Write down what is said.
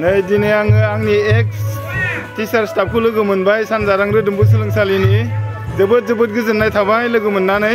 नै, दिनै आङो आंनि एक्स टिचार स्टाफखौ लोगो मोनबाय सानजारां रोदोमबु सोलोंसालिनि। जोबोद जोबोद गोजोननाय थाबाय लोगो मोननानै।